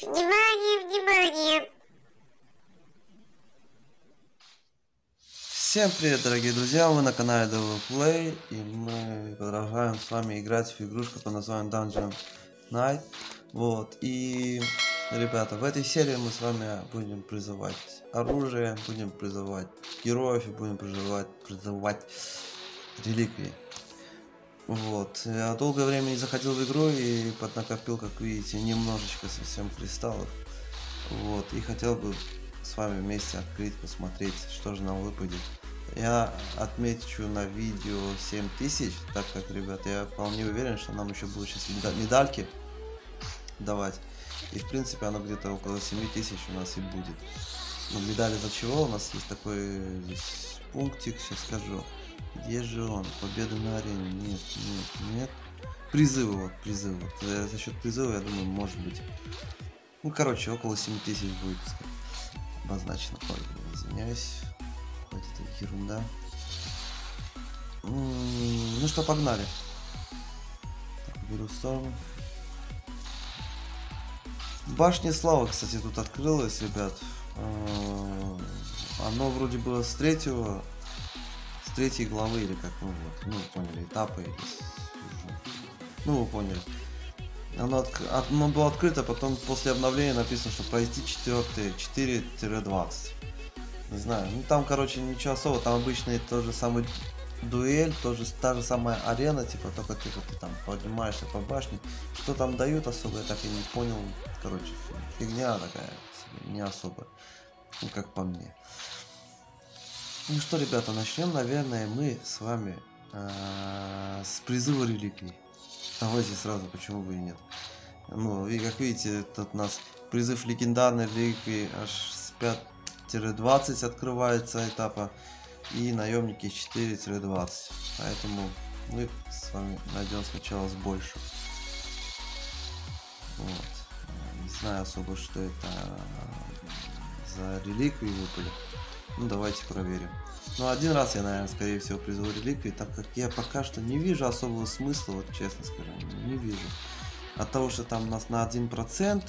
Внимание, внимание! Всем привет, дорогие друзья! Вы на канале Devil Play, и мы продолжаем с вами играть в игрушку под названием Dungeon Night. Вот, и, ребята, в этой серии мы с вами будем призывать оружие, будем призывать героев и будем призывать, призывать реликвии. Вот, я долгое время не заходил в игру и поднакопил, как видите, немножечко совсем кристаллов. Вот, и хотел бы с вами вместе открыть, посмотреть, что же нам выпадет. Я отмечу на видео 7000, так как, ребят, я вполне уверен, что нам еще будут сейчас медальки давать. И, в принципе, оно где-то около 7000 у нас и будет. Ну, медали за чего? У нас есть такой здесь пунктик, сейчас скажу. Где же он? Победа на арене. Нет, нет, нет. Призывы, вот, призывы. Вот. За, за счет призыва, я думаю, может быть. Ну, короче, около 7 тысяч будет обозначено. Ой, извиняюсь. Это ерунда. Ну что, погнали. Беру сторону. Башня славы, кстати, тут открылась, ребят. А, оно вроде было с третьего третьей главы, или как, ну вот, ну поняли, этапы, ну вы поняли. Оно, от, оно было открыто, потом после обновления написано, что пройти 4 4-20. Не знаю, ну там, короче, ничего особого, там обычный тот же самый дуэль, тоже та же самая арена, типа, только ты, ты там поднимаешься по башне. Что там дают особо, я так и не понял. Короче, фигня такая, не особо. Ну, как по мне. Ну что, ребята, начнем, наверное, мы с вами э, с призыва реликвий. Давайте сразу, почему бы и нет. Ну, и как видите, тут у нас призыв легендарной реликвии аж с 5-20 открывается этапа. И наемники 4-20. Поэтому мы с вами найдем сначала с большим. Вот. Не знаю особо, что это за реликвии выпали. Ну, давайте проверим. Ну, один раз я, наверное, скорее всего, призову реликвии, так как я пока что не вижу особого смысла, вот честно скажу, не вижу. От того, что там у нас на 1%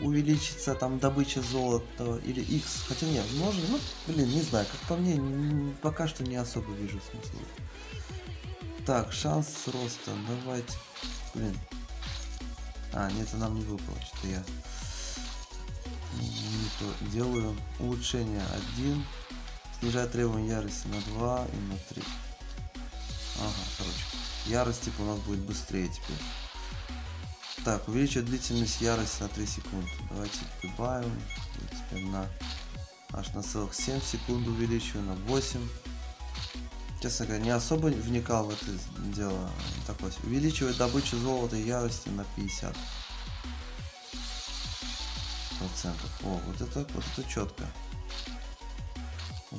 увеличится там добыча золота или X. Хотя нет, можно, ну, блин, не знаю, как по мне, не, пока что не особо вижу смысла. Так, шанс роста, давайте, блин. А, нет, это нам не выпало, что я не то делаю. Улучшение 1. Снижает требования ярости на 2 и на 3. Ага, короче. Ярость типа у нас будет быстрее теперь. Так, увеличивает длительность ярости на 3 секунды. Давайте прибавим. Теперь на аж на целых 7 секунд увеличиваю, на 8. Честно говоря, не особо вникал в это дело. Такое. Увеличивает добычу золота и ярости на 50 процентов. О, вот это, вот это четко.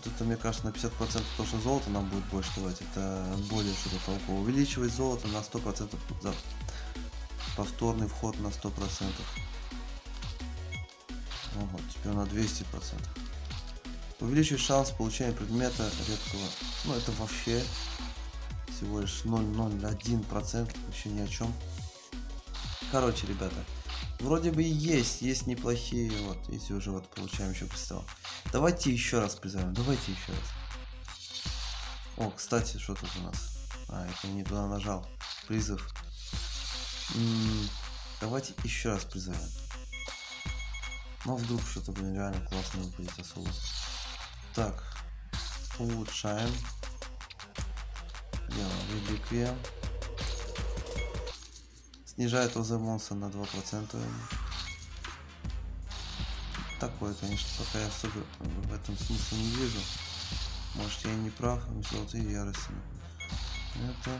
Вот это, мне кажется, на 50 процентов то, что золото нам будет больше давать, это более что-то толково. Увеличивать золото на 100 процентов за повторный вход на 100 процентов. Вот, теперь на 200 процентов. Увеличивать шанс получения предмета редкого. Ну, это вообще всего лишь 0,01 процент, еще ни о чем. Короче, ребята, Вроде бы и есть, есть неплохие, вот, если уже вот получаем еще кристалл. Давайте еще раз призовем, давайте еще раз. О, кстати, что тут у нас? А, это не туда нажал. Призыв. М -м давайте еще раз призовем. Ну, вдруг что-то, блин, реально классно выпадет особо. Так, улучшаем. Делаем реликвия. Снижает ОЗ монстра на 2%. Такое, конечно, пока я особо в этом смысла не вижу. Может я не прав, золотые ярости. Это...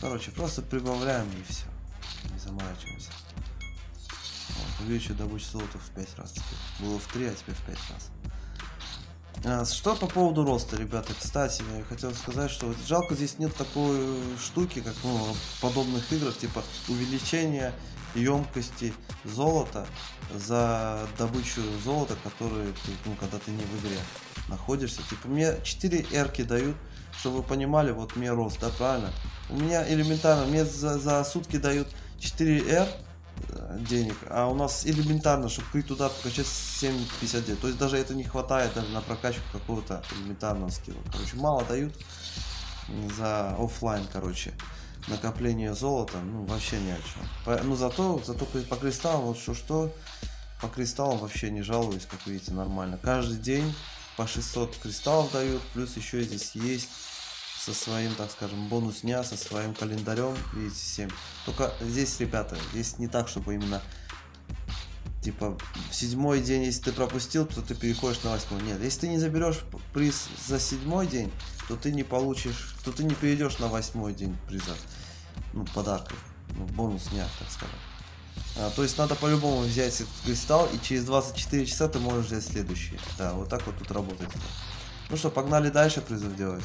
Короче, просто прибавляем и все. Не заморачиваемся. Вот, увеличиваю добычу золота в 5 раз теперь. Было в 3, а теперь в 5 раз. А, что по поводу роста, ребята, кстати, я хотел сказать, что жалко здесь нет такой штуки, как ну, в подобных играх, типа увеличение емкости золота за добычу золота, который ты, ну, когда ты не в игре находишься. Типа мне 4 эрки дают, чтобы вы понимали, вот мне рост, да, правильно? У меня элементарно, мне за, за сутки дают 4 р, денег. А у нас элементарно, чтобы прийти туда, прокачать 7,59. То есть даже это не хватает даже на прокачку какого-то элементарного скилла. Короче, мало дают за оффлайн, короче. Накопление золота, ну, вообще ни о чем. Ну, зато, зато по кристаллам, вот что-что, по кристаллам вообще не жалуюсь, как видите, нормально. Каждый день по 600 кристаллов дают, плюс еще здесь есть со своим, так скажем, бонус дня, со своим календарем, видите, 7. Только здесь, ребята, здесь не так, чтобы именно типа в седьмой день, если ты пропустил, то ты переходишь на восьмой. Нет, если ты не заберешь приз за седьмой день, то ты не получишь, то ты не перейдешь на восьмой день приза. Ну, подарка. Ну, бонус дня, так скажем. А, то есть надо по-любому взять этот кристалл, и через 24 часа ты можешь взять следующий. Да, вот так вот тут работает. Ну что, погнали дальше призыв делать.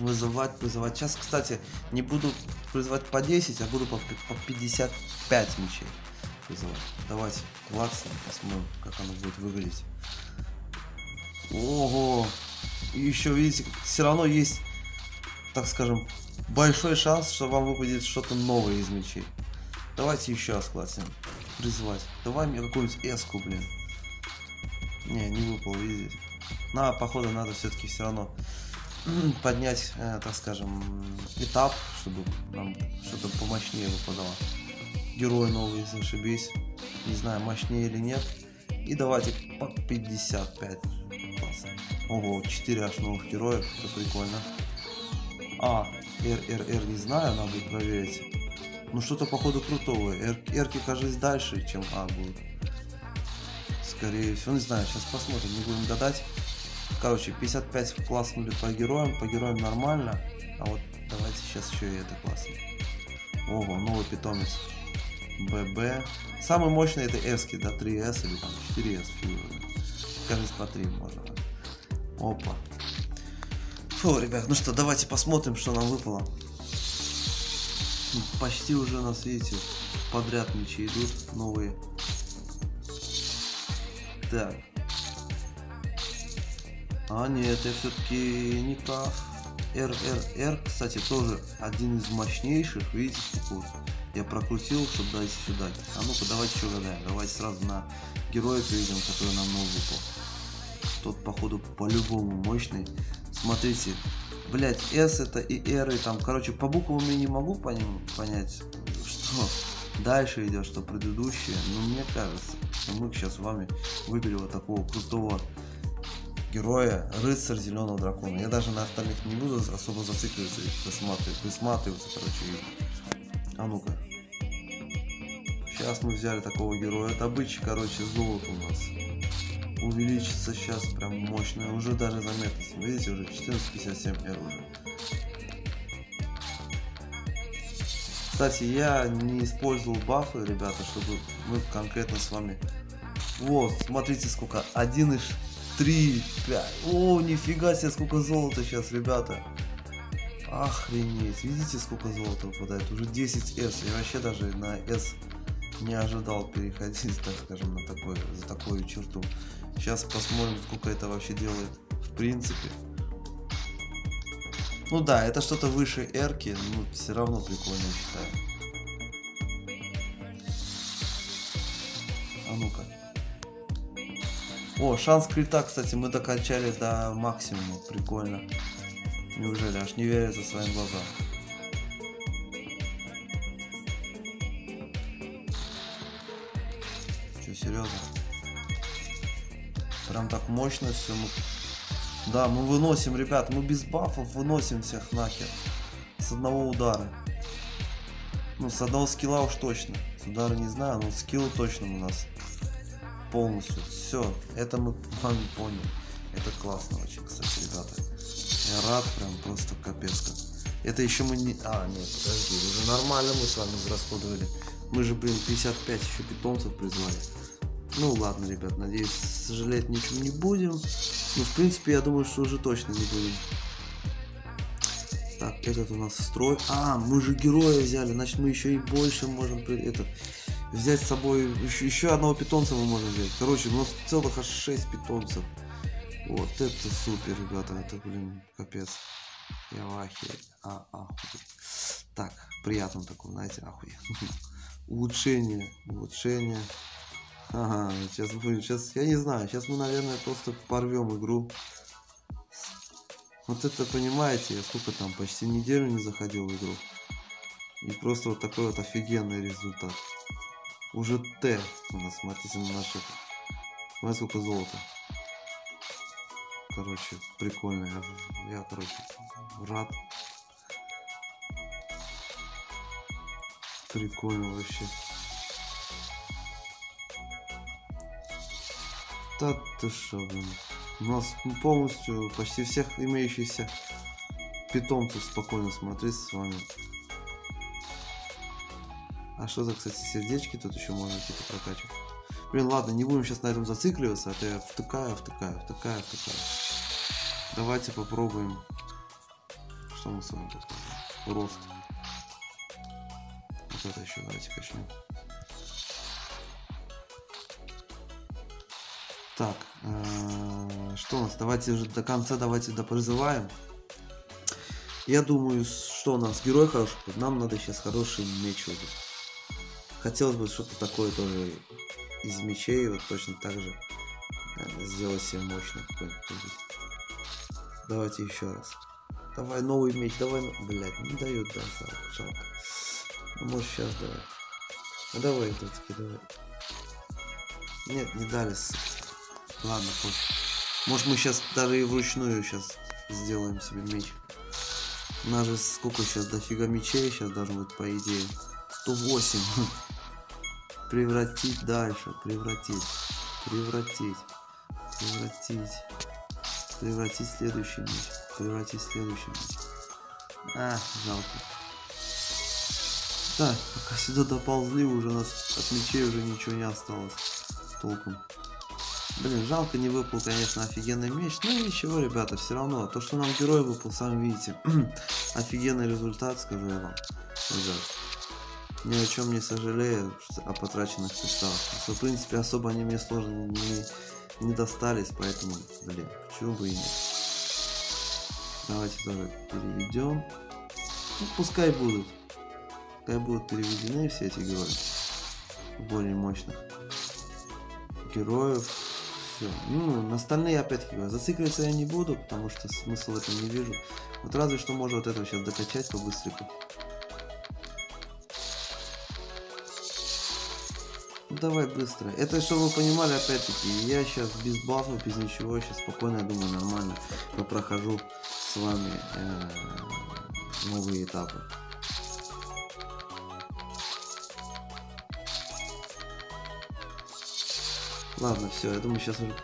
Вызывать, вызывать. Сейчас, кстати, не буду призывать по 10, а буду по, по 55 мечей призывать. Давайте клацнем, посмотрим, как оно будет выглядеть. Ого! Еще, видите, все равно есть, так скажем, большой шанс, что вам выпадет что-то новое из мечей. Давайте еще раз клацнем. Призвать. Давай мне какую-нибудь эску, блин. Не, не выпал, видите. На, походу, надо все-таки все равно поднять, э, так скажем, этап, чтобы нам что-то помощнее выпадало. Герой новый, зашибись. Не знаю, мощнее или нет. И давайте по 55. Класс. Ого, 4 аж новых героев, это прикольно. А, РРР не знаю, надо будет проверить. Ну что-то походу крутого. Эрки, кажется, дальше, чем А будут. Скорее всего, не знаю, сейчас посмотрим, не будем гадать. Короче, 55 класснули по героям, по героям нормально. А вот давайте сейчас еще и это классно. Ого, новый питомец. ББ. Самый мощный это Эски, да, 3С или там 4С. фиг его знает. Кажется, по 3 можно. Опа. Фу, ребят, ну что, давайте посмотрим, что нам выпало. Почти уже у нас, видите, подряд мечи идут новые. Так. А, нет, я все-таки не прав. РРР, кстати, тоже один из мощнейших, видите, сколько я прокрутил, чтобы дать сюда. А ну-ка, давайте что гадаем. Давайте сразу на героя перейдем, который нам новый выпал. Тот, походу, по-любому мощный. Смотрите, блять, S это и R, и там, короче, по буквам я не могу по ним понять, что дальше идет, что предыдущее. Но мне кажется, что мы сейчас с вами выберем вот такого крутого героя, рыцарь зеленого дракона. Я даже на остальных не буду особо зацикливаться и присматривать, присматриваться, короче. А ну-ка. Сейчас мы взяли такого героя. Добыча, короче, золото у нас увеличится сейчас прям мощно. Уже даже заметно. Видите, уже 1457 R уже. Кстати, я не использовал бафы, ребята, чтобы мы конкретно с вами... Вот, смотрите сколько. 1 из 3, 5. О, нифига себе, сколько золота сейчас, ребята. Охренеть. Видите, сколько золота выпадает? Уже 10S. Я вообще даже на S не ожидал переходить, так скажем, на такой, за такую черту. Сейчас посмотрим, сколько это вообще делает в принципе. Ну да, это что-то выше эрки, но все равно прикольно, я считаю. А ну-ка. О, шанс крита, кстати, мы докачали до максимума. Прикольно. Неужели? Аж не верится своим глазам. Че, серьезно? Прям так мощно все. Мы... Да, мы выносим, ребят, мы без бафов выносим всех нахер. С одного удара. Ну, с одного скилла уж точно. С удара не знаю, но скилл точно у нас полностью. Все, это мы вами поняли. Это классно очень, кстати, ребята. Я рад прям просто капец как. Это еще мы не... А, нет, подожди, уже нормально мы с вами израсходовали. Мы же, блин, 55 еще питомцев призвали. Ну ладно, ребят, надеюсь, сожалеть ничего не будем. Но в принципе, я думаю, что уже точно не будем. Так, этот у нас строй. А, мы же героя взяли, значит мы еще и больше можем этот взять с собой. Еще, еще одного питомца мы можем взять. Короче, у нас целых аж 6 питомцев. Вот это супер, ребята, это, блин, капец. Я в ахере. А. Так, приятно такое, знаете, ахуй. улучшение, улучшение. Ага, сейчас будет, сейчас, я не знаю, сейчас мы, наверное, просто порвем игру. Вот это, понимаете, я сколько там, почти неделю не заходил в игру. И просто вот такой вот офигенный результат. Уже Т у нас, смотрите на наш это. Смотрите, сколько золота. Короче, прикольно. Я, я, короче, рад. Прикольно вообще. Да ты шо, блин. У нас полностью почти всех имеющихся питомцев спокойно смотреть с вами. А что за, кстати, сердечки тут еще можно какие-то прокачивать? Блин, ладно, не будем сейчас на этом зацикливаться, а то я втыкаю, втыкаю, втыкаю, втыкаю. Давайте попробуем. Что мы с вами попробуем? Рост. Вот это еще давайте качнем. Так, э, что у нас? Давайте уже до конца давайте допризываем. Я думаю, что у нас герой хороший, нам надо сейчас хороший меч выбрать. Хотелось бы что-то такое тоже из мечей, вот точно так же э, сделать себе мощный какой-нибудь. Давайте еще раз. Давай новый меч, давай, блять, не дают, да, жалко. Ну, может сейчас давай. Ну давай, таки давай. Нет, не дали, Ладно, хоть. Может мы сейчас даже и вручную сейчас сделаем себе меч. У нас же сколько сейчас дофига мечей сейчас должно быть по идее. 108. Превратить дальше. Превратить. Превратить. Превратить. Превратить следующий меч. Превратить следующий меч. А, жалко. Так, пока сюда доползли, уже у нас от мечей уже ничего не осталось. Толком. Блин, жалко не выпал, конечно, офигенный меч. Ну ничего, ребята, все равно. То, что нам герой выпал, сами видите. офигенный результат, скажу я вам. Ребят. Ни о чем не сожалею о потраченных кристаллах. Что, в принципе, особо они мне сложно не, не достались, поэтому, блин, почему бы и нет. Давайте тоже переведем. Ну, пускай будут. Пускай будут переведены все эти герои. Более мощных героев все. Ну, на остальные опять-таки зацикливаться я не буду, потому что смысла в этом не вижу. Вот разве что можно вот этого сейчас докачать по-быстреньку. Давай быстро. Это, чтобы вы понимали, опять-таки, я сейчас без бафов, без ничего, сейчас спокойно, я думаю, нормально прохожу с вами э, новые этапы. Ладно, все, я думаю, сейчас уже...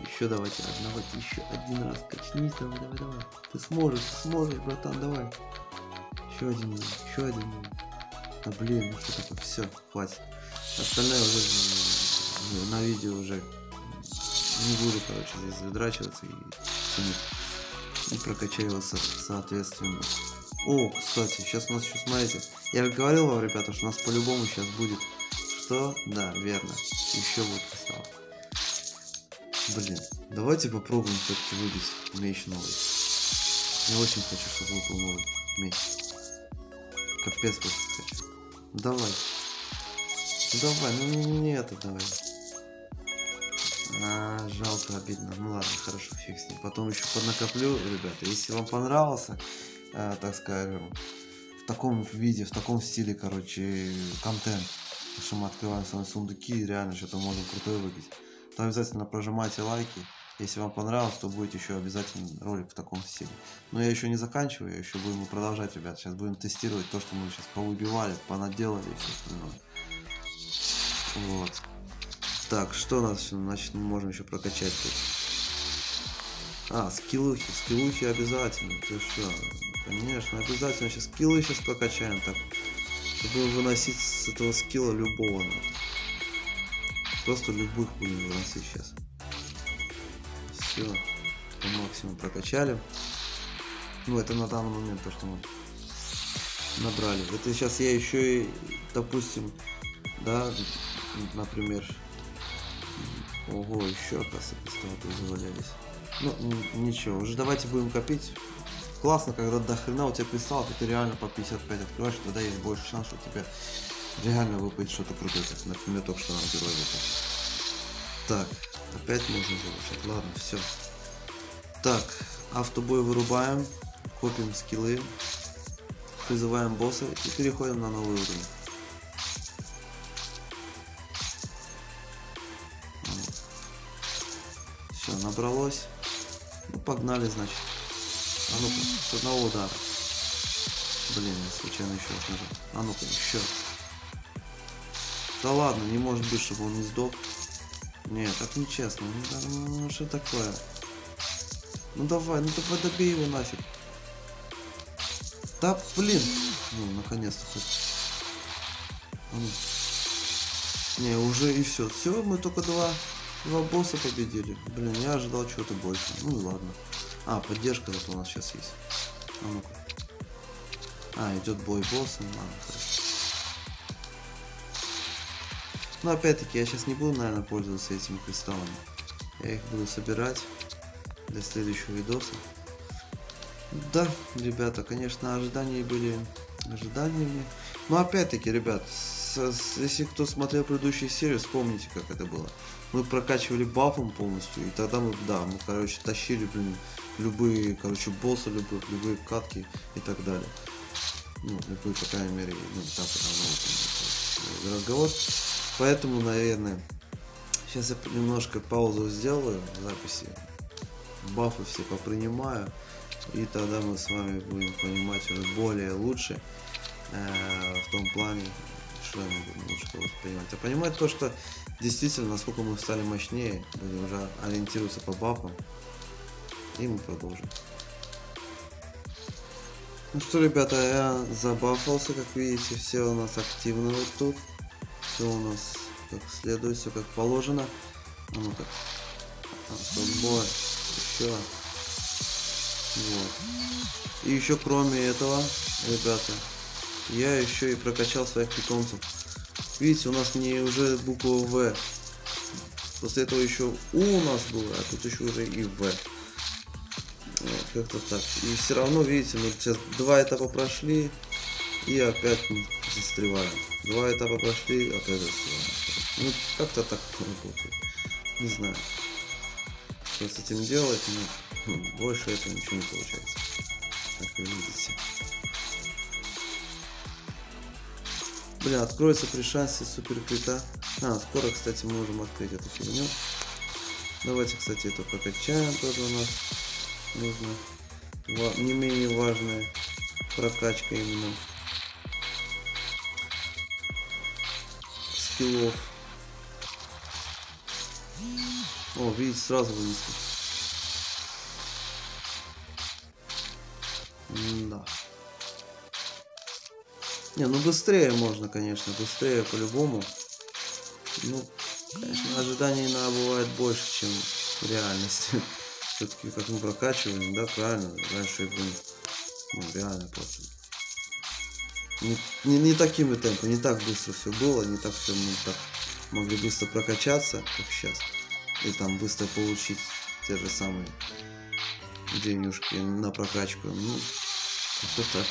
Еще давайте, давайте еще один раз качнись, давай, давай, давай. Ты сможешь, ты сможешь, братан, давай. Еще один, еще один. А блин, ну что такое, все, хватит. Остальное уже ну, на видео уже не буду, короче, здесь выдрачиваться и, и прокачаю со соответственно. О, кстати, сейчас у нас еще, смотрите, я говорил вам, ребята, что у нас по-любому сейчас будет что? Да, верно. Еще вот кристалл. Блин, давайте попробуем все-таки выбить меч новый. Я очень хочу, чтобы выпал новый меч. Капец просто хочу. Давай. Давай, ну не, не, это давай. А, жалко, обидно. Ну ладно, хорошо, фиг с ним. Потом еще поднакоплю, ребята. Если вам понравился, э, так скажем, в таком виде, в таком стиле, короче, контент, что мы открываем с вами сундуки, реально что-то можем крутое выбить. То обязательно прожимайте лайки. Если вам понравилось, то будет еще обязательно ролик в таком стиле. Но я еще не заканчиваю, еще будем продолжать, ребят. Сейчас будем тестировать то, что мы сейчас повыбивали, понаделали и все остальное. Вот. Так, что у нас, значит, мы можем еще прокачать тут? А, скиллухи, скиллухи обязательно. Ты что? Конечно, обязательно сейчас скиллы сейчас прокачаем. Так, чтобы выносить с этого скилла любого. Просто любых будем выносить сейчас. Все. По максимуму прокачали. Ну, это на данный момент то, что мы набрали. Это сейчас я еще и, допустим, да, например, ого, еще, оказывается, пистолеты завалялись. Ну, ничего, уже давайте будем копить классно, когда до хрена у тебя кристаллов, и ты реально по 55 открываешь, тогда есть больше шанс, что у тебя реально выпадет что-то крутое. Например, только что нам герой выпал. Так, опять можно завершить. Ладно, все. Так, автобой вырубаем, копим скиллы, призываем босса и переходим на новый уровень. Все, набралось. Ну, погнали, значит. А ну-ка, с одного удара. Блин, я случайно еще раз нажал. А ну-ка, еще. Да ладно, не может быть, чтобы он не сдох. Нет, так нечестно. Ну, да, ну, ну, что такое? Ну давай, ну давай добей его нафиг. Да блин. Ну, наконец-то хоть. А ну. Не, уже и все. Все, мы только два, два босса победили. Блин, я ожидал чего-то больше. Ну ладно. А, поддержка зато у нас сейчас есть. А ну-ка. А, идет бой босса. Ладно, хорошо. Но опять-таки, я сейчас не буду, наверное, пользоваться этими кристаллами. Я их буду собирать для следующего видоса. Да, ребята, конечно, ожидания были ожиданиями. Но опять-таки, ребят, если кто смотрел предыдущую серию, вспомните, как это было. Мы прокачивали бафом полностью, и тогда мы, да, мы, короче, тащили, блин, любые, короче, боссы, любые, любые катки и так далее. Ну, любые, по крайней мере, ну, так разговор. Поэтому, наверное, сейчас я немножко паузу сделаю в записи. Бафы все попринимаю. И тогда мы с вами будем понимать уже более лучше э, в том плане, лучше воспринимать. А понимать то, что действительно, насколько мы стали мощнее, будем уже ориентироваться по бафам. И мы продолжим. Ну что, ребята, я забафался, как видите, все у нас активно вот тут. Все у нас как следует, все как положено. А ну-ка. Бой. Еще. Вот. И еще кроме этого, ребята, я еще и прокачал своих питомцев. Видите, у нас не уже буква В. После этого еще У у нас было, а тут еще уже и В. Как-то так. И все равно, видите, мы сейчас два этапа прошли, и опять мы застреваем. Два этапа прошли, опять застреваем. Ну, как-то так работает. Не знаю. Что с этим делать, но хм, больше этого ничего не получается. Как вы видите. Бля, откроется при шансе супер крита. А, скоро, кстати, мы можем открыть эту фигню. Давайте, кстати, это прокачаем тоже у нас нужно. Не менее важная прокачка именно скиллов. О, видите, сразу вынесли. Да. Не, ну быстрее можно, конечно, быстрее по-любому. Ну, конечно, ожиданий иногда бывает больше, чем реальность. Все-таки как мы прокачиваем, да, правильно. Раньше, блин, ну, реально просто. Не, не, не такими темпами, не так быстро все было, не так все мы так могли быстро прокачаться, как сейчас. И там быстро получить те же самые денежки на прокачку. Ну, это так.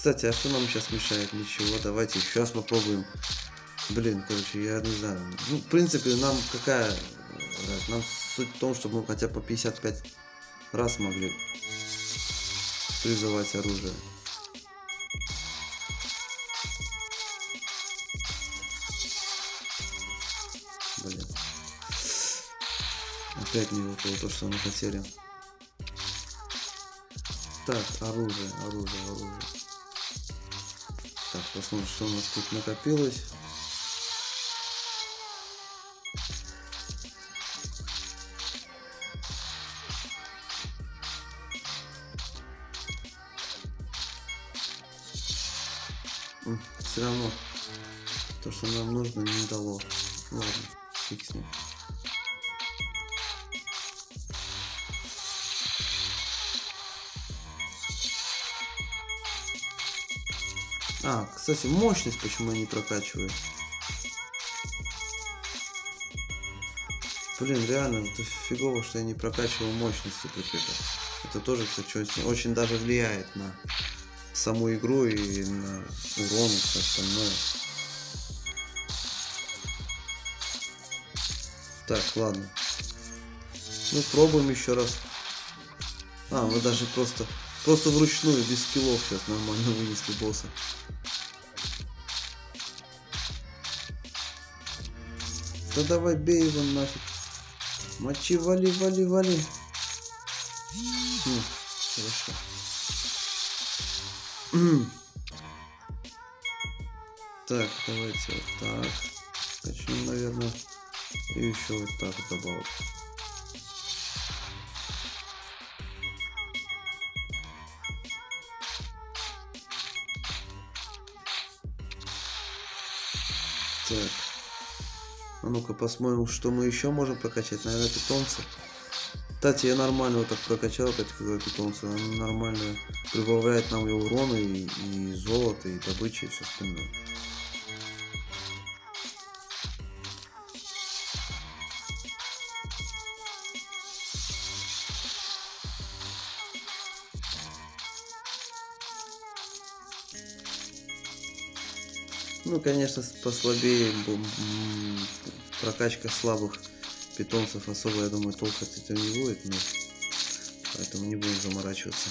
Кстати, а что нам сейчас мешает? Ничего, давайте сейчас попробуем. Блин, короче, я не знаю. Ну, в принципе, нам какая... э, Нам суть в том, чтобы мы хотя бы по 55 раз могли призывать оружие. Блин. Опять не выпало то, что мы хотели. Так, оружие, оружие, оружие. Так, посмотрим, что у нас тут накопилось. Все равно то, что нам нужно, не дало. Ладно, фиг с ним. Кстати, мощность почему я не прокачиваю. Блин, реально, это фигово, что я не прокачивал мощность суперпика. Это тоже, кстати, очень даже влияет на саму игру и на урон и все остальное. Так, ладно. Ну, пробуем еще раз. А, мы даже просто, просто вручную, без скиллов сейчас нормально вынесли босса. Да давай бей его нафиг. Мочи, вали, вали, вали. Хм, хорошо. М. Так, давайте вот так. Начнем, наверное. И еще вот так вот добавок. Так. Ну-ка посмотрим, что мы еще можем прокачать. Наверное, питомца. Кстати, я нормально вот так прокачал категорию питомца. Он нормально прибавляет нам и урона, и, и золото, и добычи, и все остальное. Ну, конечно, послабее прокачка слабых питомцев особо, я думаю, толка от этого не будет, но поэтому не будем заморачиваться.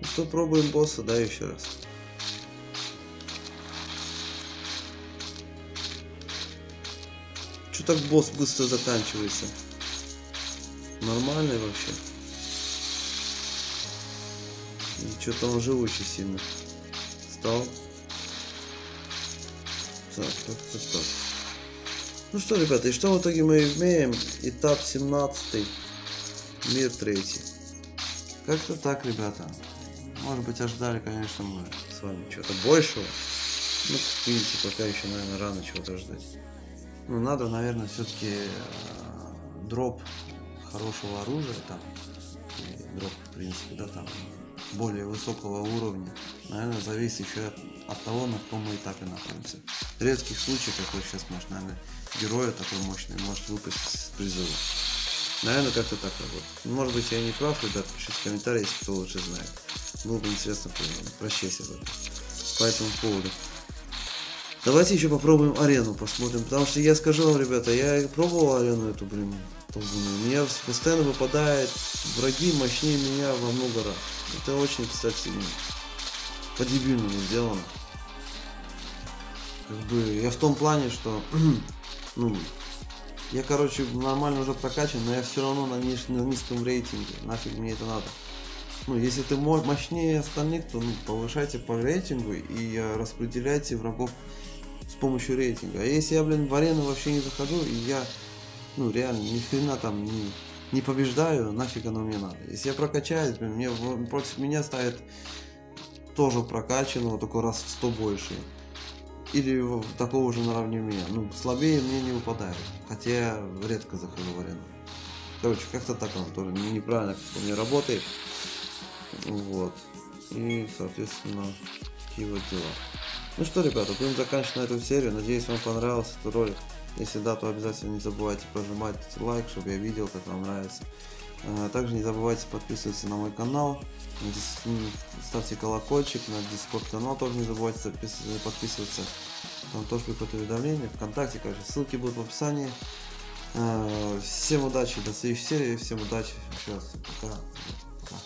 Ну что, пробуем босса, да, еще раз. Что так босс быстро заканчивается? Нормальный вообще. Что-то он живучий сильно стал. Так, как-то так. Ну что, ребята, и что в итоге мы имеем? Этап 17, мир 3. Как-то так, ребята. Может быть, ожидали, конечно, мы с вами чего-то большего. Ну, как видите, пока еще, наверное, рано чего-то ждать. Ну, надо, наверное, все-таки дроп хорошего оружия там, и дроп, в принципе, да, там, более высокого уровня, наверное, зависит еще от, того, на каком мы этапе находимся. В редких случаях, как вот сейчас, может, наверное, героя такой мощный может выпасть с призыва. Наверное, как-то так работает. Может быть, я не прав, ребят, пишите комментарии, если кто лучше знает. Было бы интересно прочесть об этом. По этому поводу. Давайте еще попробуем арену, посмотрим. Потому что я скажу вам, ребята, я пробовал арену эту, блин, толкуну. Мне постоянно выпадают враги мощнее меня во много раз. Это очень, кстати, ну, по-дебильному сделано. Как бы я в том плане, что, ну, я, короче, нормально уже прокачан, но я все равно на, ниж- на низком рейтинге. Нафиг мне это надо. Ну, если ты мо- мощнее остальных, то ну, повышайте по рейтингу и э, распределяйте врагов с помощью рейтинга. А если я, блин, в арену вообще не захожу, и я, ну, реально, ни хрена там не, не побеждаю, нафиг оно мне надо. Если я прокачаюсь, мне против меня ставят тоже прокачанного, только раз в 100 больше. Или такого же наравне меня. Ну, слабее мне не выпадает. Хотя я редко захожу в арену. Короче, как-то так оно тоже неправильно как меня работает. Вот. И, соответственно, такие вот дела. Ну что, ребята, будем заканчивать на эту серию. Надеюсь, вам понравился этот ролик. Если да, то обязательно не забывайте прожимать лайк, чтобы я видел, как вам нравится. А, Также не забывайте подписываться на мой канал. М, Ставьте колокольчик, на Discord канал тоже не забывайте подписываться. Там тоже приходят уведомления. Вконтакте, конечно, ссылки будут в описании. А, Всем удачи, до следующей серии. Всем удачи. Раз. Пока. Пока.